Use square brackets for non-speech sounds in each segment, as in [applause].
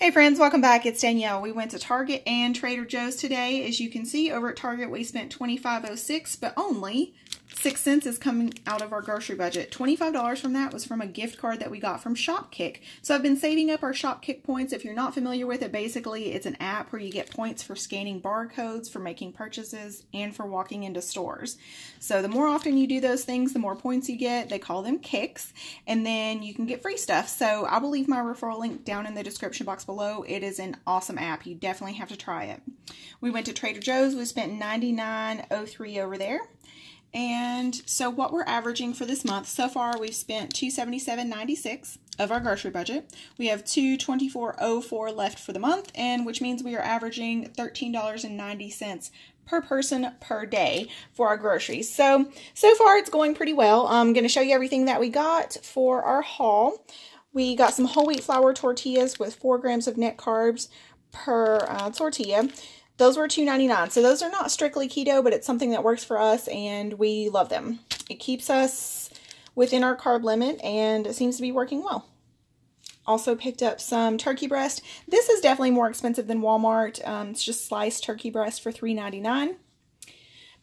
Hey friends, welcome back. It's Danielle. We went to Target and Trader Joe's today. As you can see, over at Target we spent $25.06, but only 6 cents is coming out of our grocery budget. $25 from that was from a gift card that we got from Shopkick. So I've been saving up our Shopkick points. If you're not familiar with it, basically it's an app where you get points for scanning barcodes, for making purchases, and for walking into stores. So the more often you do those things, the more points you get. They call them kicks, and then you can get free stuff. So I will leave my referral link down in the description box below. It is an awesome app. You definitely have to try it. We went to Trader Joe's. We spent $99.03 over there. And so what we're averaging for this month, so far we've spent 277.96 of our grocery budget. We have 224.04 left for the month, and which means we are averaging $13.90 per person per day for our groceries. So, so far it's going pretty well. I'm going to show you everything that we got for our haul. We got some whole wheat flour tortillas with 4 grams of net carbs per uh, tortilla. Those were $2.99. So those are not strictly keto, but it's something that works for us and we love them. It keeps us within our carb limit and it seems to be working well. Also picked up some turkey breast. This is definitely more expensive than Walmart. Um, it's just sliced turkey breast for $3.99.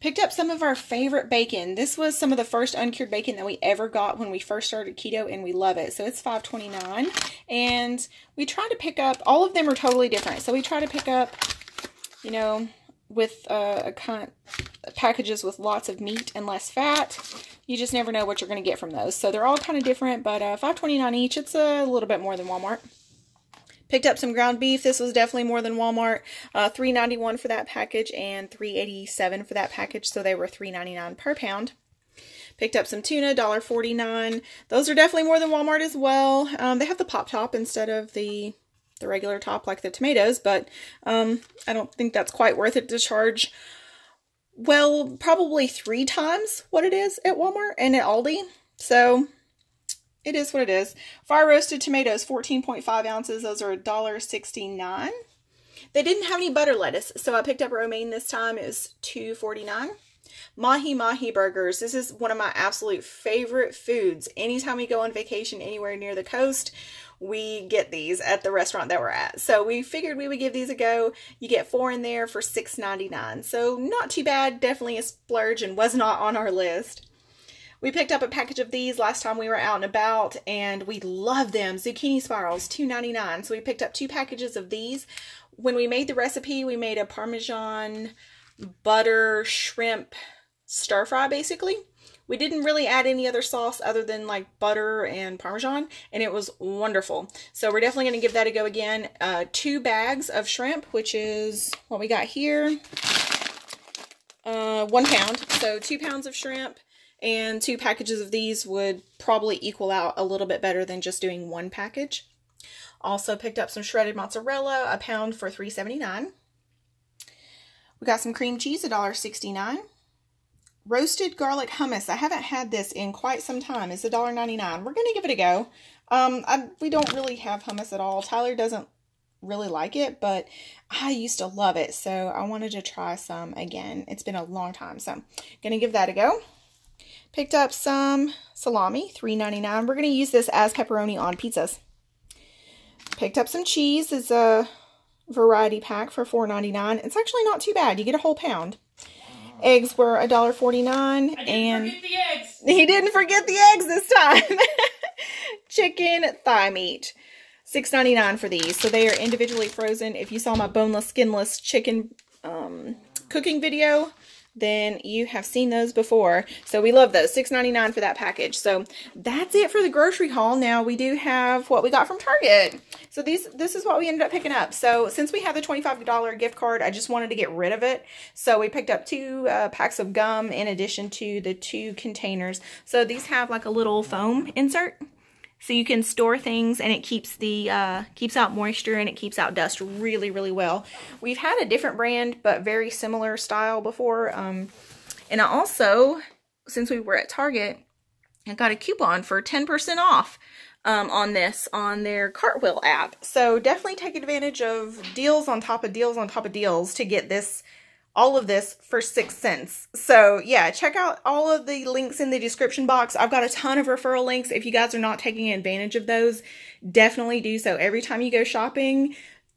Picked up some of our favorite bacon. This was some of the first uncured bacon that we ever got when we first started keto, and we love it. So it's $5.29. And we try to pick up, all of them are totally different. So we try to pick up you know, with uh, a kind of packages with lots of meat and less fat. You just never know what you're going to get from those. So they're all kind of different, but uh, 5.29 each. It's a little bit more than Walmart. Picked up some ground beef. This was definitely more than Walmart. Uh, $3.91 for that package and $3.87 for that package. So they were $3.99 per pound. Picked up some tuna, $1.49. Those are definitely more than Walmart as well. Um, they have the pop top instead of the the regular top like the tomatoes, but um, I don't think that's quite worth it to charge, well, probably three times what it is at Walmart and at Aldi. So it is what it is. Fire roasted tomatoes, 14.5 ounces. Those are $1.69. They didn't have any butter lettuce, so I picked up romaine this time. It was $2.49. Mahi Mahi burgers. This is one of my absolute favorite foods. Anytime we go on vacation anywhere near the coast, we get these at the restaurant that we're at. So we figured we would give these a go. You get four in there for $6.99. So not too bad. Definitely a splurge and was not on our list. We picked up a package of these last time we were out and about, and we love them. Zucchini spirals, $2.99. So we picked up two packages of these. When we made the recipe, we made a Parmesan butter shrimp stir fry, basically. We didn't really add any other sauce other than like butter and Parmesan, and it was wonderful. So we're definitely going to give that a go again. Uh, two bags of shrimp, which is what we got here. Uh, one pound. So two pounds of shrimp and two packages of these would probably equal out a little bit better than just doing one package. Also picked up some shredded mozzarella, a pound for $3.79. We got some cream cheese, $1.69 roasted garlic hummus. I haven't had this in quite some time. It's $1.99. We're going to give it a go. Um, I, we don't really have hummus at all. Tyler doesn't really like it, but I used to love it, so I wanted to try some again. It's been a long time, so I'm going to give that a go. Picked up some salami, $3.99. We're going to use this as pepperoni on pizzas. Picked up some cheese. It's a variety pack for $4.99. It's actually not too bad. You get a whole pound. Eggs were $1.49 and [laughs] he didn't forget the eggs this time. [laughs] Chicken thigh meat. $6.99 for these. So they are individually frozen. If you saw my boneless, skinless chicken um, cooking video, then you have seen those before. So we love those. $6.99 for that package. So that's it for the grocery haul. Now we do have what we got from Target. So these this is what we ended up picking up. So since we have the $25 gift card, I just wanted to get rid of it. So we picked up two uh, packs of gum in addition to the two containers. So these have like a little foam insert so you can store things and it keeps the uh, keeps out moisture and it keeps out dust really, really well. We've had a different brand, but very similar style before. Um, and I also, since we were at Target, I got a coupon for 10% off um, on this on their Cartwheel app. So definitely take advantage of deals on top of deals on top of deals to get this all of this for six cents. So yeah, check out all of the links in the description box. I've got a ton of referral links. If you guys are not taking advantage of those, definitely do so. Every time you go shopping,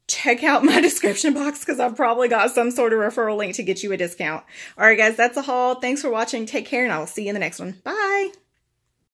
check out my [laughs] description box because I've probably got some sort of referral link to get you a discount. All right, guys, that's a haul. Thanks for watching. Take care, and I will see you in the next one. Bye.